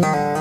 Bye.